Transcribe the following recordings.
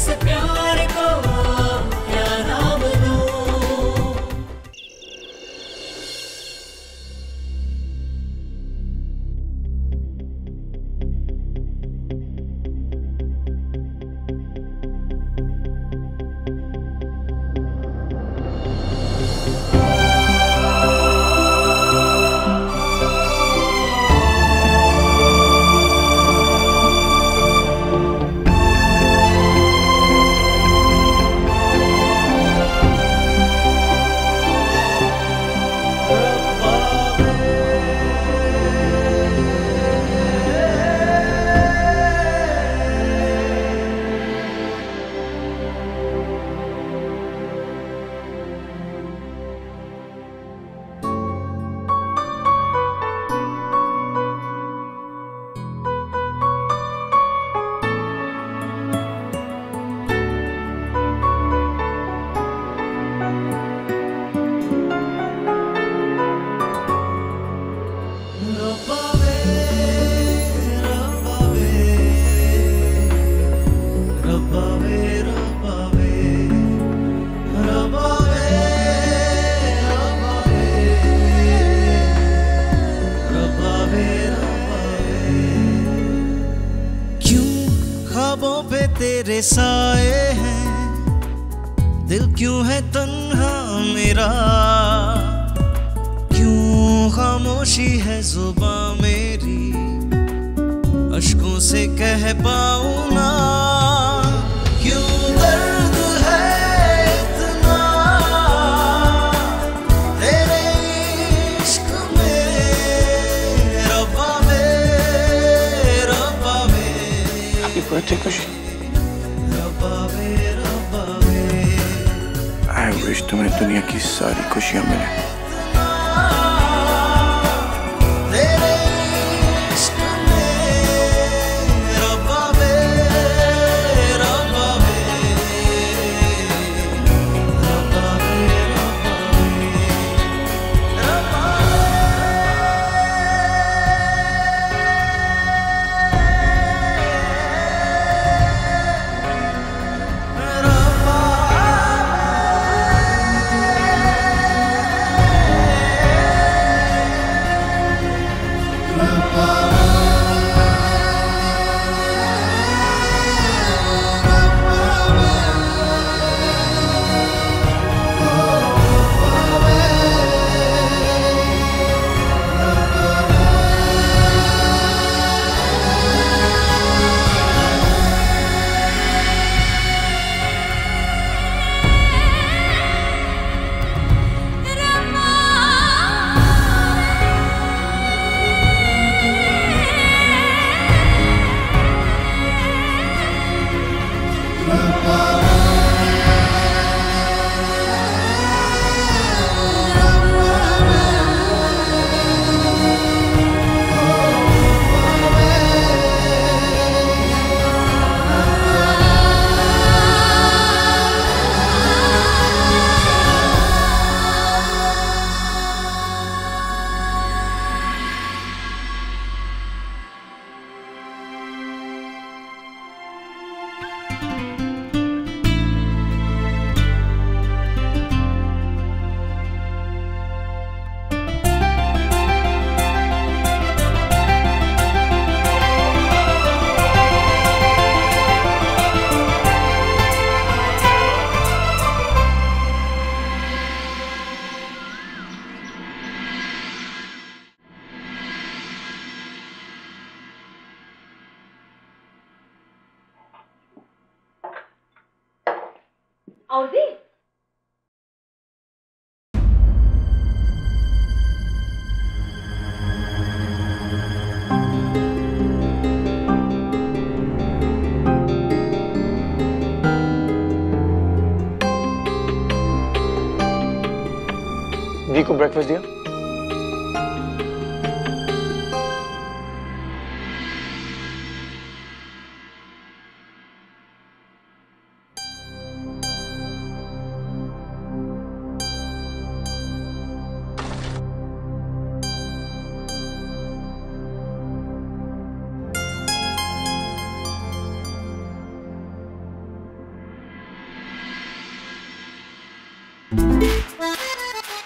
इस प्यार तेरे साए हैं। दिल क्यों है तन्हा मेरा? क्यों खामोशी है जुबा मेरी? अशकों से कह पाऊँ ना। क्यों दर्द है इतना? तेरे आई विश तुम्हें दुनिया की सारी खुशियाँ मिले। को ब्रेकफास्ट दिया?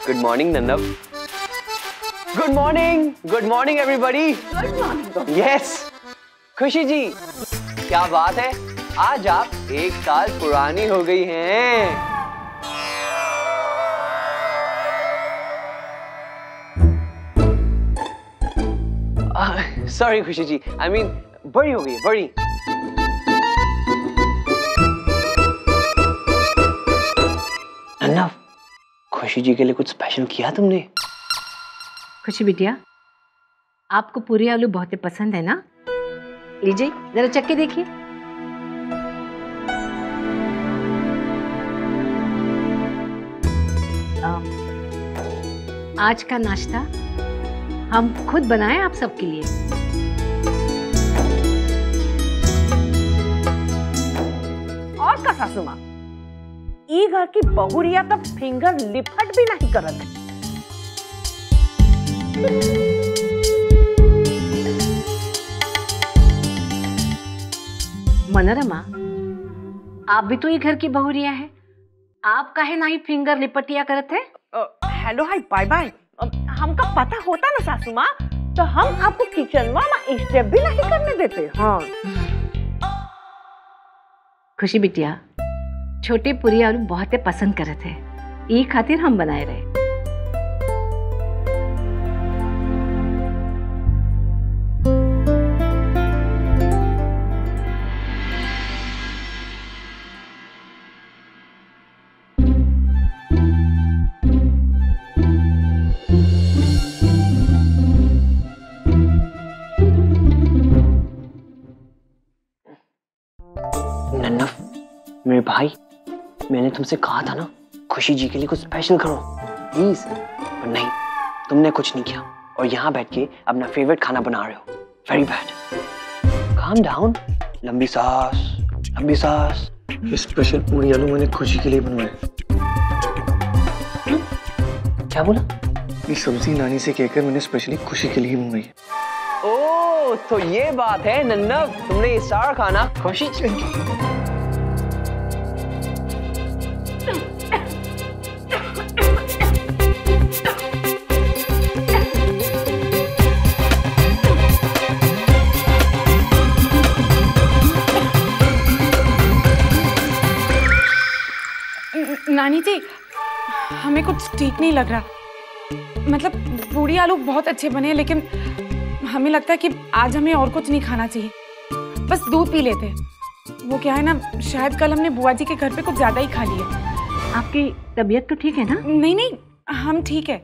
Good morning नन्नव good morning good morning everybody good morning yes Khushi ji क्या बात है आज आप एक साल पुरानी हो गई हैं सॉरी खुशी जी आई मीन बड़ी हो गई बड़ी खुशी जी के लिए कुछ स्पेशल किया तुमने? खुशी बिटिया, आपको पूरी आलू बहुत ही पसंद है ना? लीजिए, जरा चक्के देखिए। आज का नाश्ता हम खुद बनाए आप सबके लिए। और का सासू ई घर की बहुरिया तो फिंगर लिपट भी नहीं करत। है मनोरमा आप भी तो ये घर की बहुरिया है। आप काहे नहीं फिंगर लिपटिया करत है? Hello hi bye bye. हमका पता होता ना सासू माँ तो हम आपको किचन में स्टेप भी नहीं करने देते। हाँ। खुशी बिटिया छोटे पूरी आलू बहुत पसंद करे थे ई खातिर हम बनाए रहे। भाई। मैंने तुमसे कहा था ना खुशी जी के लिए कुछ स्पेशल करो। प्लीज़ पर नहीं तुमने कुछ नहीं किया। और यहाँ बैठ के अपना फेवरेट खाना बना रहे हो। वेरी बैड काम डाउन लंबी सांस लंबी सांस। ये स्पेशल पूरी आलू मैंने खुशी के लिए बनवाए क्या? बोला? ये सब्ज़ी नानी से कहकर मैंने स्पेशली खुशी के लिए बनवाई है ओ तो ये बात है नन्नव तुमने ये सारा खाना खुशी नानी जी हमें कुछ ठीक नहीं लग रहा। मतलब पूरी आलू बहुत अच्छे बने हैं लेकिन हमें लगता है कि आज हमें और कुछ नहीं खाना चाहिए। बस दूध पी लेते वो क्या है ना शायद कल हमने बुआ जी के घर पे कुछ ज़्यादा ही खा लिया। आपकी तबीयत तो ठीक है ना? नहीं नहीं हम ठीक है।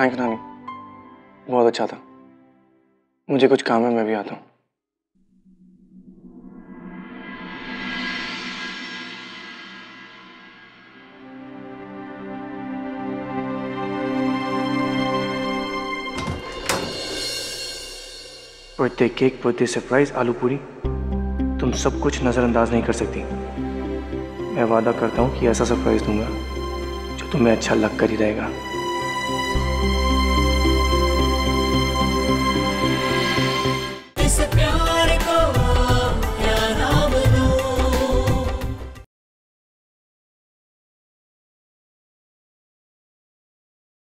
थैंक नानी बहुत अच्छा था। मुझे कुछ काम है, मैं भी आता हूँ। बर्थडे केक, बर्थडे सरप्राइज़, आलू पूरी। तुम सब कुछ नज़रअंदाज नहीं कर सकती। मैं वादा करता हूँ कि ऐसा सरप्राइज़ दूँगा, जो तुम्हें अच्छा लग कर ही रहेगा। disappear.